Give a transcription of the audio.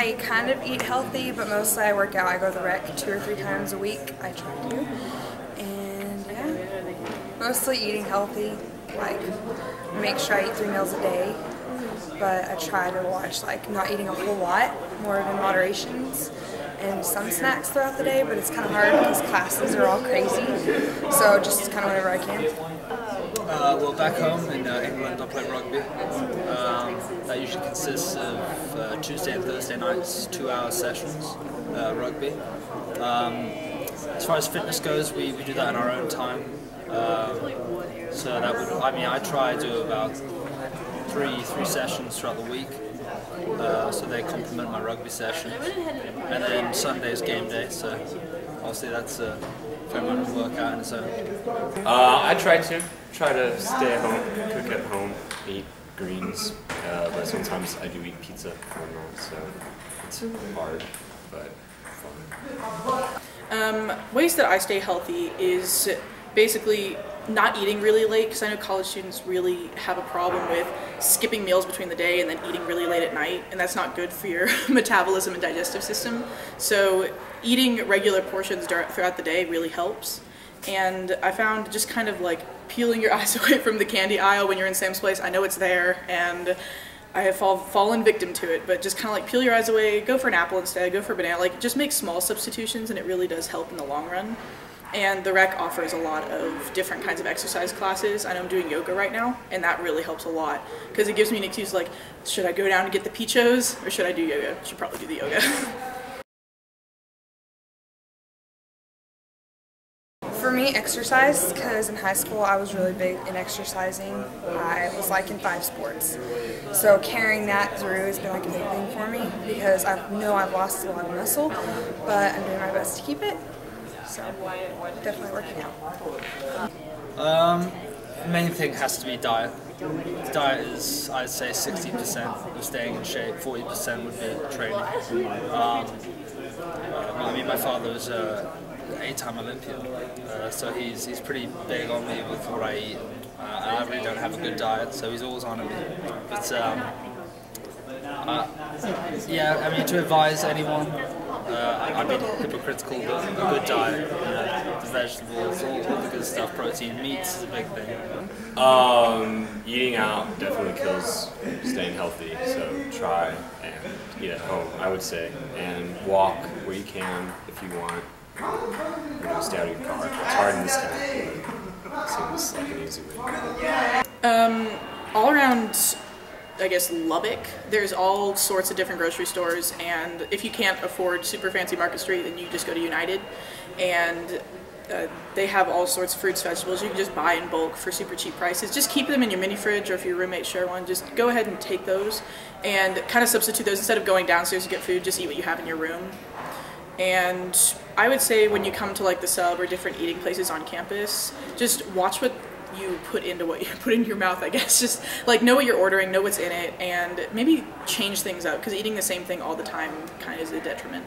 I kind of eat healthy, but mostly I work out. I go to the rec two or three times a week. I try to. And yeah, mostly eating healthy. Like, make sure I eat three meals a day. But I try to watch, like, not eating a whole lot, more of in moderations and some snacks throughout the day, but it's kind of hard because classes are all crazy. So just kind of whenever I can. Uh, well, back home in uh, England, I play rugby. Um, that usually consists of uh, Tuesday and Thursday nights, two-hour sessions, uh, rugby. Um, as far as fitness goes, we, we do that in our own time. Um, so that would, I mean, I try to do about three three sessions throughout the week. Uh, so they complement my rugby sessions. And then Sunday's game day, so obviously that's a fair amount of workout in its own. Uh, I try to try to stay at home, cook at home, eat greens, uh, but sometimes I do eat pizza or not, so it's hard, but fun. Um, ways that I stay healthy is basically not eating really late because I know college students really have a problem with skipping meals between the day and then eating really late at night, and that's not good for your metabolism and digestive system. So, eating regular portions throughout the day really helps. And I found just kind of like peeling your eyes away from the candy aisle when you're in Sam's Place. I know it's there, and I have fall, fallen victim to it, but just kind of like peel your eyes away, go for an apple instead, go for a banana. Like, just make small substitutions, and it really does help in the long run. And the rec offers a lot of different kinds of exercise classes. I know I'm doing yoga right now, and that really helps a lot because it gives me an excuse like, should I go down and get the peachos or should I do yoga? Should probably do the yoga. For me, exercise, because in high school I was really big in exercising. I was like in five sports. So carrying that through has been like a big thing for me because I know I've lost a lot of muscle, but I'm doing my best to keep it. So definitely working out. Um, main thing has to be diet. Diet is, I'd say, 60% of staying in shape, 40% would be training. Um, I mean, my father was a eight-time Olympian, uh, so he's he's pretty big on me with what I eat. Uh, I really don't have a good diet, so he's always on me. But um, uh, yeah, I mean, to advise anyone uh, I'd be hypocritical, but a good diet, you know, the vegetables, all, all, the good stuff, protein, meats is a big thing. Um, eating out definitely kills staying healthy, so try and eat at home, I would say, and walk where you can if you want. You know, stay out of your car. It's hard in this town, but it seems like an easy way. Um, all around I guess Lubbock, there's all sorts of different grocery stores, and if you can't afford super fancy Market Street, then you just go to United, and uh, they have all sorts of fruits, vegetables. You can just buy in bulk for super cheap prices. Just keep them in your mini fridge, or if your roommate share one, just go ahead and take those, and kind of substitute those instead of going downstairs to get food. Just eat what you have in your room. And I would say when you come to like the sub or different eating places on campus, just watch what you put into what you put in your mouth, I guess. Just like know what you're ordering, know what's in it, and maybe change things up because eating the same thing all the time kind of is a detriment.